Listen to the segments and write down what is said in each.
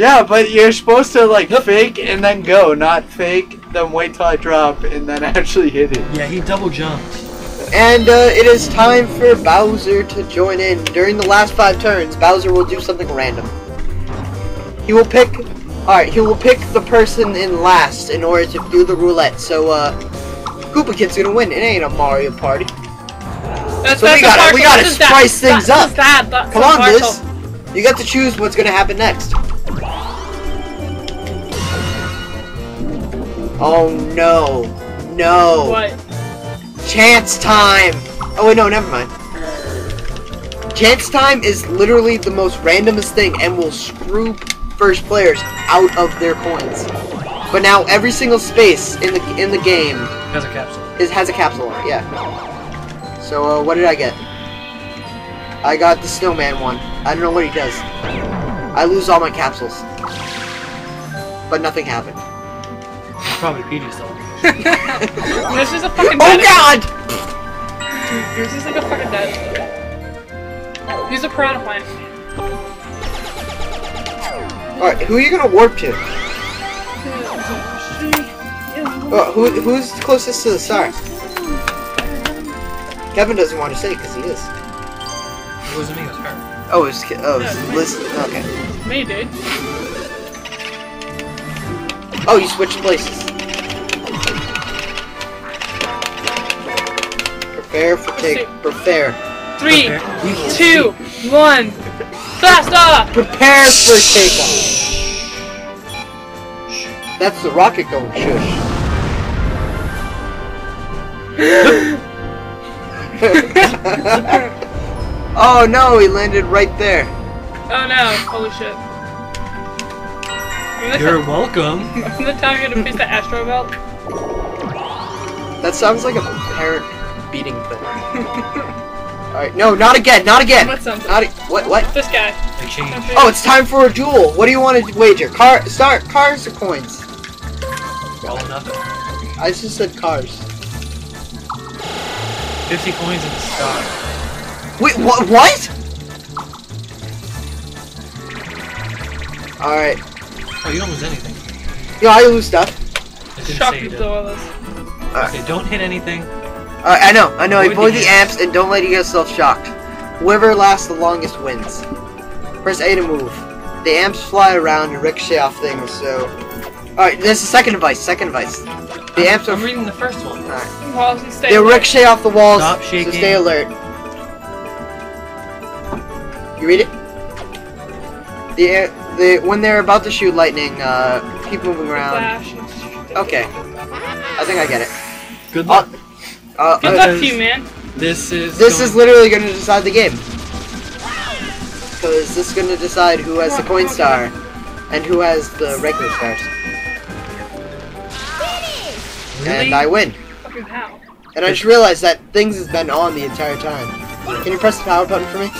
Yeah, but you're supposed to like fake and then go, not fake, then wait till I drop and then actually hit it. Yeah, he double jumped. And uh, it is time for Bowser to join in. During the last five turns, Bowser will do something random. He will pick. Alright, he will pick the person in last in order to do the roulette. So, uh, Koopa Kid's gonna win. It ain't a Mario Party. That's, So we gotta- we gotta This that- spice things that- up. this that- Come on, partial. Liz. You got to choose what's gonna happen next. Oh no. No. What? Chance time! Oh wait, no, never mind. Chance time is literally the most randomest thing and will screw first players out of their coins. But now every single space in the in the game Has a capsule. It has a capsule on it, yeah. So uh, what did I get? I got the snowman one. I don't know what he does. I lose all my capsules. But nothing happened. Probably Petey's though. This is a fucking Oh dinosaur. god! This is like a fucking dinosaur. He's a piranha plant. Alright, who are you gonna warp to? Oh, who, who's closest to the star? Kevin doesn't want to say because he is. It wasn't me, it was her. Oh, it's Ke- oh, it's Liz. Okay. Me, dude. Oh, you switched places. Prepare for take. Prepare. Three, Prepare- two, one. Blast off! Prepare for takeoff. That's the rocket going. Shush. oh no, he landed right there. Oh no! Holy shit! Remember You're the, welcome. remember the time you had to face the Astro Belt? That sounds like a parent beating thing. Alright, no, not again, not again. What sounds Not a- what? What? This guy. Exchange. Oh, it's time for a duel. What do you want to wager? Car, start cars or coins? All or nothing. I just said cars. 50 coins in the star. Wait, what? What? All right. Oh, you don't lose anything. Yeah, I lose stuff. It didn't Shock say you you did. dollars. Okay, don't hit anything. All right, I know, I know. Avoid Avoid the the amps and don't let you get yourself shocked. Whoever lasts the longest wins. Press A to move. The amps fly around and ricochet off things. So, all right. There's a second advice, Second advice. The amps are. I'm reading the first one. All right. Walls and stay They ricochet off the walls. Stop So stay alert. You read it? The air, the when they're about to shoot lightning, uh, keep moving around. Okay, I think I get it. Good Uh, luck. Uh, Good uh, luck to you, man. this is. this going- is literally going to decide the game. Because this is going to decide who has the coin star and who has the regular stars. Really? And I win. How? And I just realized that things has been on the entire time. Can you press the power button for me?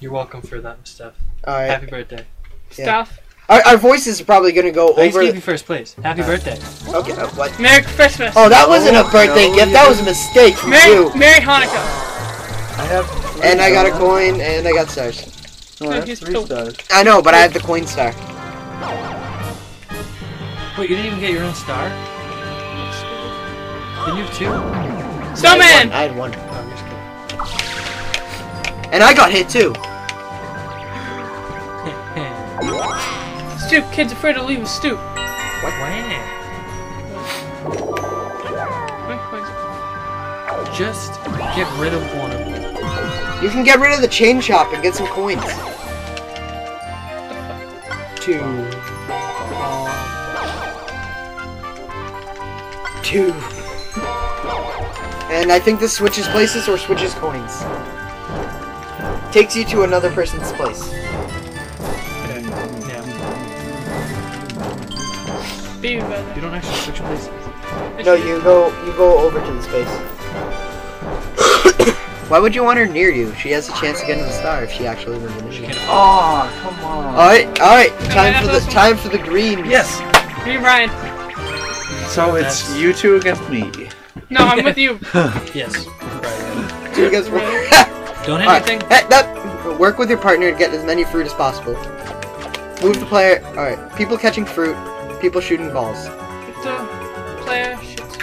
You're welcome for that, Steph. Alright. Happy birthday. Yeah. Stuff. Our, our voices are probably going to go I over. gave you first place. Happy birthday. Okay, uh, what? Merry Christmas. Oh, that wasn't a birthday no, gift. you That was a mistake from Merry, you. Merry Hanukkah. I have. And I got a coin, and I got stars. No, I have He's three cool. stars. I know, but I have the coin star. Wait, you didn't even get your own star? Didn't you have two? Snowman. I had one. Oh, I'm just kidding. And I got hit too. Stoop. Kid's afraid to leave a stoop. Wow. Just get rid of one of them. You can get rid of the chain chomp and get some coins. Two. Um, two. And I think this switches places or switches coins. Takes you to another person's place. Baby brother. You don't actually switch places. No, you go you go over to the space. Why would you want her near you? She has a chance to get in the star if she actually wins the You mission. Oh, come on. Alright, alright, time for the one? time for the green. Yes. Green Ryan. So it's That's- you two against me. No, I'm with you. Yes. Right. So you guys Don't hit Alright, anything. eh, that- work with your partner to get as many fruit as possible. Move the player. All right. People catching fruit. People shooting balls. If the player shoots.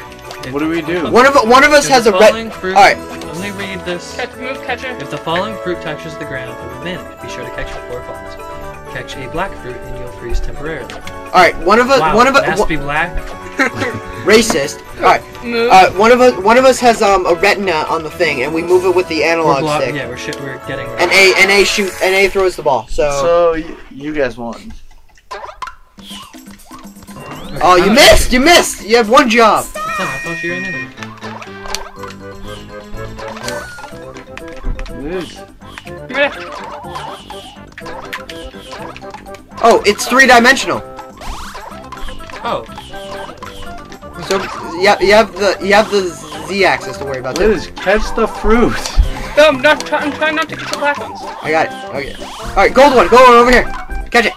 What do we do? One of one of us If has a red. fruit, All right. Let me read this. Catch, move catcher. If the following fruit touches the ground, it will bend. Be sure to catch it before it falls. Catch a black fruit and you'll freeze temporarily. All right. One of us. Wow, one of it has us. to be black. Racist. All right. Move. Uh, one of us. One of us has um a retina on the thing, and we move it with the We're analog block- stick. yeah, we're shit. We're getting. And A and A shoot and A throws the ball. So. So y- you guys won. Okay, oh, you missed! You missed! You have one job. It's not my fault you're in it. Oh, it's three dimensional. Oh, So yeah, you have the you have the Z axis to worry about. Too. Liz, catch the fruit. No, I'm, not try- I'm trying not to get the black ones. I got it. Okay. All right, gold one. Gold one over here. Catch it.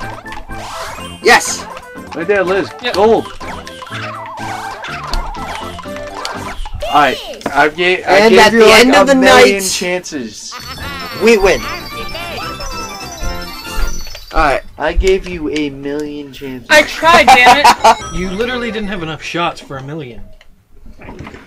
Yes. Right there, Liz. Yep. Gold. Alright, I gave, I And gave at you the like end a of the million night- chances. We win. All right. I gave you a million chances. I tried, damn it. you literally didn't have enough shots for a million.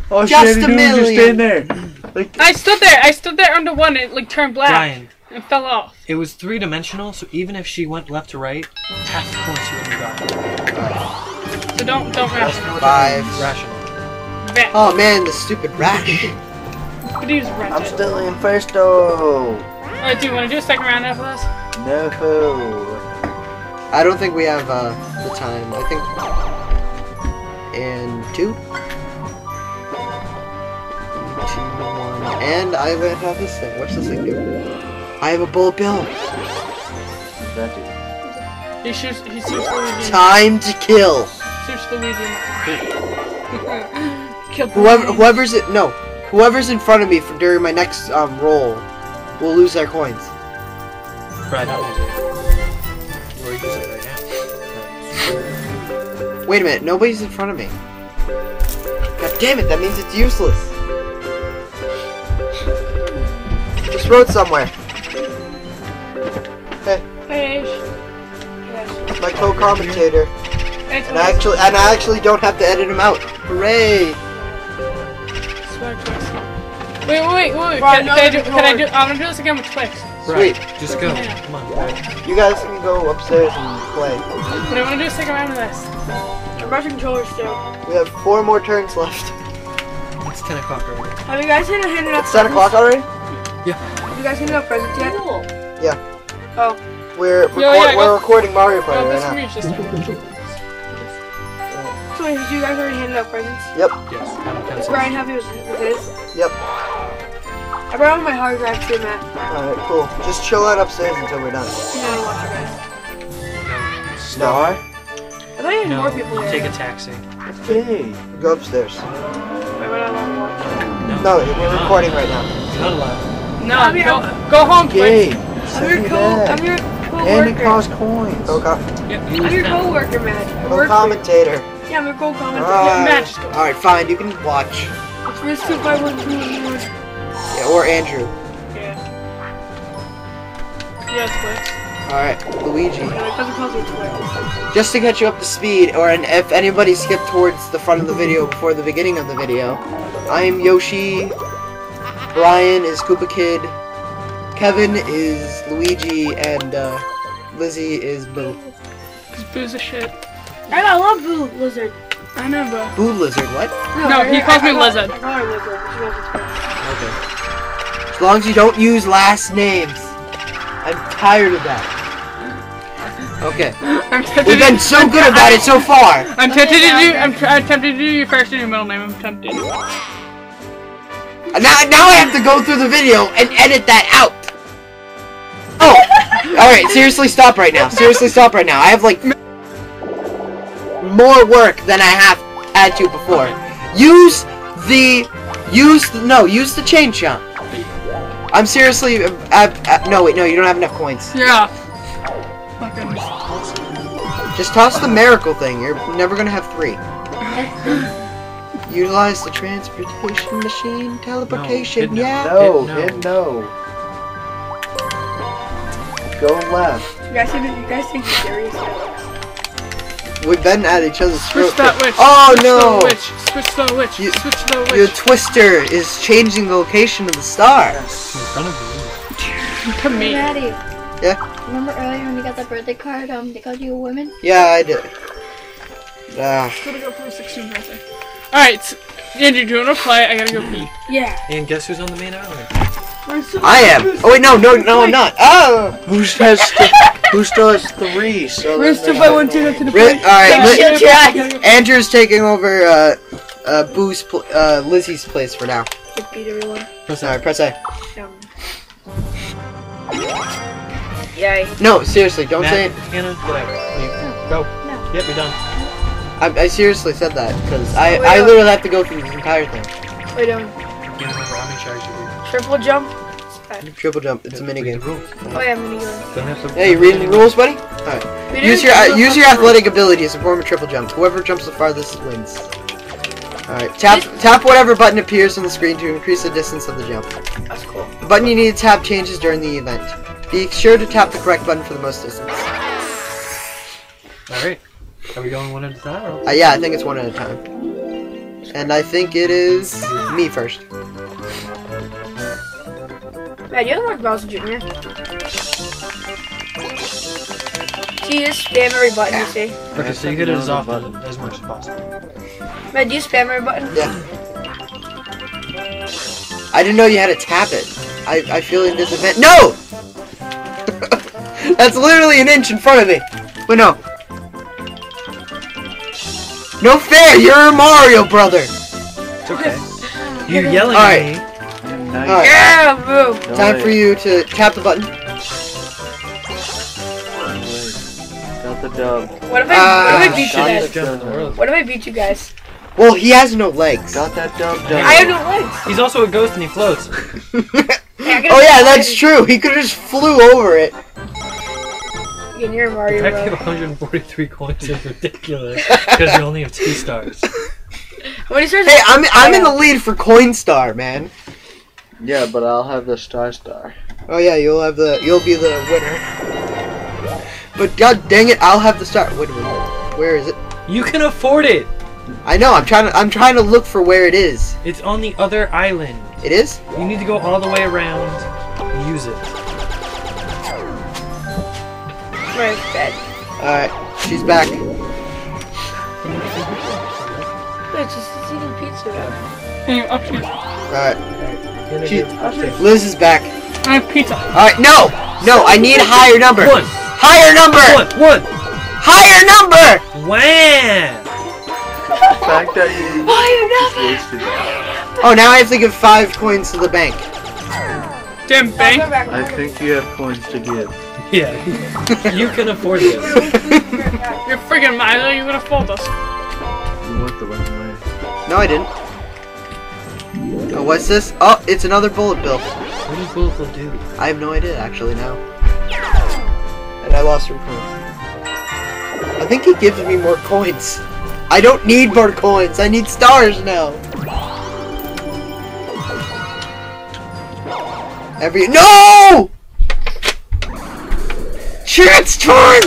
oh Just shit, a a million. Just million. stand there. Like, I stood there. I stood there under one. It like turned black Brian, and fell off. it was three dimensional, so even if she went left to right, half the points you would have got. So don't don't rush. Five. Rational. Rat. Oh man, the stupid rash. Could use rat. I'm still in first though. Alright, do you want to do a second round after this? No. I don't think we have uh, the time. I think. And two. Two, one. And I have this thing. What's this thing do? I have a bullet bill. That dude. He shoots. He shoots Luigi. Time to kill. Shoots Luigi. Kill Whoever, whoever's it, no, whoever's in front of me for during my next um roll, will lose their coins. Brad, don't use it. Or use it right now. Wait a minute, nobody's in front of me. God damn it, that means it's useless. Just wrote somewhere. Hey. Hey. My co-commentator, and I actually, and I actually don't have to edit him out. Hooray! Wait, wait, wait, wait. Can, can I do? Can I do? I'm gonna do this again with Twix. Sweet. Brad, just go. Come on, Brad. You guys can go upstairs and play. But I want to do a second round of this. I'm brushing controllers still. We have four more turns left. It's 10 o'clock already. Have you guys handed handed out It's ten o'clock already. Have you guys handed out presents yet? We're Yeah, oh. Record- yeah, we're recording Mario Party this right now. just So did you guys already handed out presents? Yep. Yes. Have a Is pencil. Brian happy with, with his? Yep. I brought my hard drive too, Matt. Alright, cool. Just chill out upstairs until we're done. You know, watch you guys. Star? I thought you had No, more people here. take a taxi. Okay. Go upstairs. Wait, wait, I want to watch. No, we're recording right now. You're no. I mean, go, go home, Twix. Game. I'm Send your me co. I'm your And it co-worker. costs coins. Co- Yep, you I'm your 10. co-worker, Matt. I work for you. co-commentator. Yeah, I'm your co-commentator. Alright. Matt, just go. Alright, fine. You can watch. It's for two by one two one one. Yeah, or Andrew. Yeah. Yeah, Twix. Alright, Luigi. Yeah, my cousin calls. Just to catch you up to speed, or an, if anybody skipped towards the front of the video before the beginning of the video, I am Yoshi. Brian is Koopa Kid. Kevin is Luigi, and uh, Lizzie is Boo. Cause booze a shit. And I love Boo Lizard. I know, bro. Boo Lizard, what? No, he calls I- me I- Lizard. I call her Lizard. She knows it's Twix. Okay. As long as you don't use last names. I'm tired of that. Okay. I'm tempted We've been to, so good about it so far. I'm tempted to do. I'm, I'm tempted to do your first and your middle name. I'm tempted. Now, now I have to go through the video and edit that out. Oh, all right. Seriously, stop right now. Seriously, stop right now. I have like more work than I have had to before. Use the use the, no use the chain chomp. I'm seriously. Uh, uh, no, wait, no. You don't have enough coins. Yeah. Fucking. Just toss the miracle thing. You're never gonna have three. Utilize the transportation machine, teleportation. no. yeah. No, Hit no. hit no. Go left. You guys think you guys think you're serious? We've been at each other's Switch throat. that witch. Oh Switch no! The witch. Switch the witch. You- Switch the witch. Your twister is changing the location of the star. In front of you. to me. Daddy. Yeah? Remember earlier when you got the birthday card? Um, they called you a woman. Yeah, I did. Ah, Gotta go for the 16th birthday. Alright, Andrew, do you wanna play? I gotta go pee. Yeah. And guess who's on the main island? Where's I am. Oh wait, no, no, no, I'm not. Oh. Who has th- who still has three? So Where's then two by one two to the Ri All right, Yeah, Li- yeah, yeah, yeah. Andrew's taking over uh, uh, Boo's pl- uh, Lizzie's place for now. Just beat everyone. Press All right, press A. Um. Yay. No, seriously, don't say it. Hannah, get out. Leave. Go. No. Yep, you're done. I, I seriously said that because I, I literally have to go through this entire thing. Wait, um, Can't remember how many sharks you triple jump. Triple jump. It's a Read minigame. Oh yeah, mini gun. Don't have to. Hey, you reading the rules, buddy? All right. Use your uh, use your fucking athletic abilities to perform a triple jump. Whoever jumps the farthest wins. All right. Tap tap whatever button appears on the screen to increase the distance of the jump. That's cool. The button you need to tap changes during the event. Be sure to tap the correct button for the most distance. Alright. Are we going one at a time? Uh, yeah, I think it's one at a time. And I think it is me first. Man, you don't like Bowser Jr. See, you just spam every button you see. Okay, so you get it as often as much as possible. Man, do you spam every button? Yeah. I didn't know you had to tap it. I, I feel in this event. No! That's literally an inch in front of me. Wait, no. No fair! You're a Mario brother! It's okay. You're yelling Alright. at me. Nice. Alright. Yeah, boo. No Time way. for you to tap the button. No. Got the dub. What if I, Ah, what if I beat you guys? the Jump in the dub. world. What if I beat you guys? Well, he has no legs. Got that dub dub. I have no legs. He's also a ghost and he floats. Hey, oh yeah, gotta- that's true. He could have just flew over it. Yeah, you're The Mario fact you have 143 coins is ridiculous because you only have two stars. How many stars? Hey, I'm I'm in the lead for Coinstar, man. Yeah, but I'll have the star star. Oh yeah, you'll have the you'll be the winner. But god dang it, I'll have the star. Wait a minute. Where is it? You can afford it. I know. I'm trying to I'm trying to look for where it is. It's on the other island. It is. You need to go all the way around. Use it. Right, bed. All right, she's back. Wait, just eating pizza. wrap. Hey, up here. All right, Hannah, She- Liz is back. I have pizza. All right, no, no, I need a higher number. One, Higher number. one, one. Higher number. Wham! The fact that you just wasted. Oh, now I have to give five coins to the bank. Damn I'll bank. I think you have coins to give. Yeah, you can afford this. You're freaking miser. You're gonna fold us. You went the wrong way. No, I didn't. Oh, what's this? Oh, it's another bullet bill. What does Bullet Bill do? I have no idea actually now. And I lost three coins. I think he gives me more coins. I don't need more coins. I need stars now. Every no. Chance turn.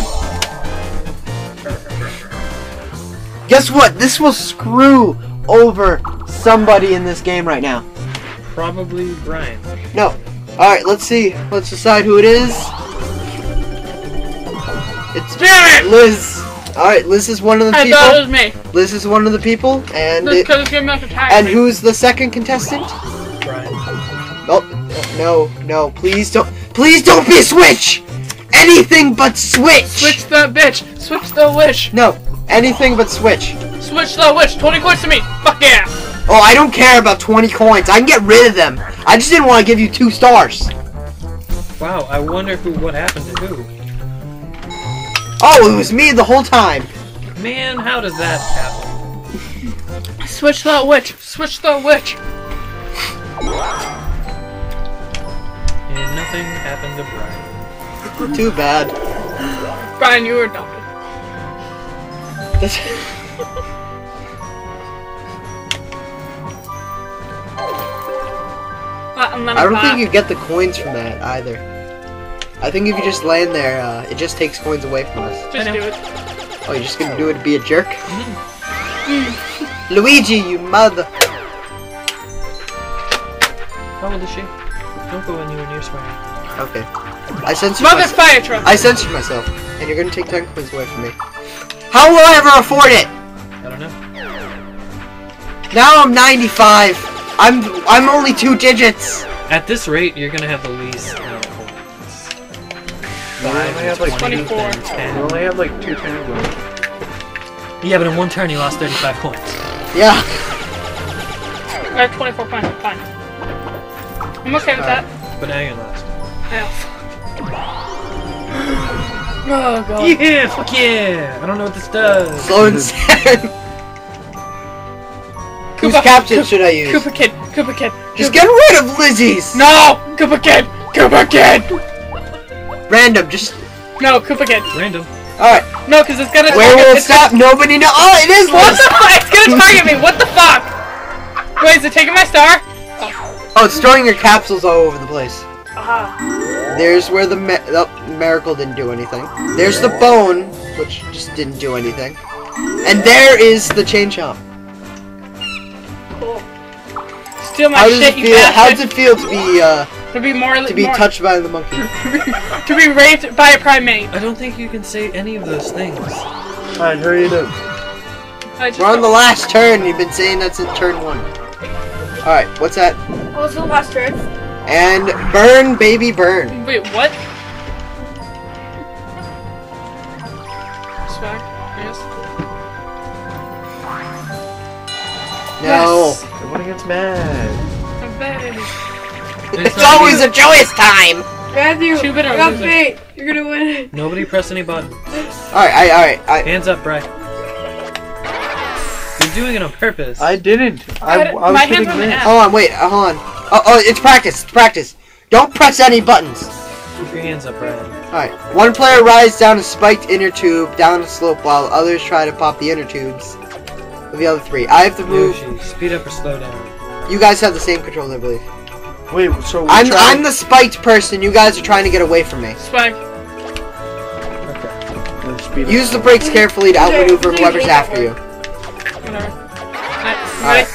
Guess what? This will screw over somebody in this game right now. Probably Brian. No. Alright, let's see. Let's decide who it is. It's Damn it! Liz. Alright, Liz is one of the I thought it was me. Liz is one of the people. And it, because me like a tag. and who's the second contestant? Brian. Oh, no, no, please don't. Please don't be Switch! Anything but Switch! Switch the bitch. Switch the witch. No, anything but Switch. Switch the witch. 20 coins to me. Fuck yeah. Oh, I don't care about 20 coins. I can get rid of them. I just didn't want to give you two stars. Wow, I wonder who what happened to who. Oh, it was me the whole time. Man, how does that happen? Switch the witch. Switch the witch. And nothing happened to Brian. Too bad. Brian, you were adopted. I don't that. think you get the coins from that either. I think if you just land there, uh, it just takes coins away from us. Just do it. Oh, you're just gonna do it to be a jerk? Mm-hmm. Luigi, you mother. How old is she? Don't go anywhere near swearing. Okay. I censored Mother myself. fire truck. I censored myself. And you're gonna take 10 coins away from me. How will I ever afford it? I don't know. Now I'm 95. I'm I'm only two digits. At this rate, you're gonna have the least amount of. We only have like 20, 24. then We 10. only have like two turns left. Yeah, but in one turn you lost 35 points. Yeah. I have 24 points. Fine. I'm okay with that. Uh, but now you're last. Oh, oh god. Yeah, fuck yeah! I don't know what this does. Slow and seven. Whose Koopa- captain Koopa- should I use? Koopa Kid. Koopa Kid. Just get rid of Lizzie's. No! Koopa Kid! Koopa Kid! Random. Just. No, Koopa Kid. Random. All right. No, because it's gonna. Where will it it's stop? Nobody know. Oh, it is What Liz. the fuck? It's gonna target me. What the fuck? Wait, is it taking my star? Oh, it's throwing your capsules all over the place. Aha. There's where the me- oh, miracle didn't do anything. There's the bone, which just didn't do anything. And there is the chain chomp. Steal my How does shit, it you feel? How does it feel to be uh, to be more to be more, touched by the monkey? to be raped by a primate. I don't think you can say any of those things. Alright, hurry it up. I We're on the last turn. You've been saying that's in turn one. All right, what's that? What was the last turn? And burn, baby, burn. Wait, what? Swag. Yes. No, Yes. Everybody gets mad. I'm it's always a joyous time. Matthew, Two bit or I got losing? fate. You're gonna win. Nobody press any button. Alright, alright, alright. I. Hands up, Bry. You're doing it on purpose. I didn't. I, had- I was my hands hitting were in the this. air. Hold on, wait, uh, hold on. Oh, oh, it's practice. It's practice. Don't press any buttons. Keep your hands up, Bry. Alright, one player rides down a spiked inner tube down a slope while others try to pop the inner tubes of the other three. I have to move. Yoshi, speed up or slow down. You guys have the same controls, I believe. Wait, so we I'm tried- I'm the spiked person. You guys are trying to get away from me. Swag. Let's speed up. Use the brakes carefully to outmaneuver whoever's after you. Whatever. Alright. Alright.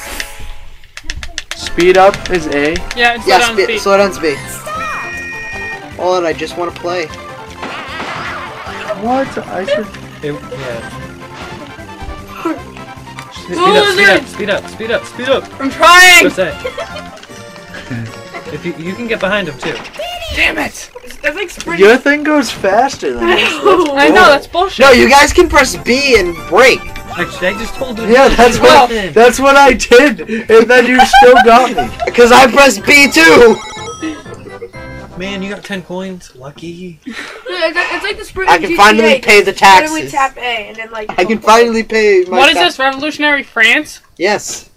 Speed up is A. Yeah, it's Yeah, yeah, speed. slow down speed. Hold on, I just want to play. What? I should. It, yeah. Speed up, speed up, speed up, speed up, speed up. I'm trying! What's that? if you you can get behind him too. Damn it! That's like sprinting. Your thing goes faster than this. I know, that's bullshit. No, you guys can press B and break. Actually, I just told you. Yeah, that's Well- what. That's what I did, and then you still got me. Because I pressed B too. Man, you got ten coins. Lucky. It's like, the sprint. I can GTA. finally pay the You gotta taxes. tap A and then like. I can finally pay my What is this, revolutionary France? Yes.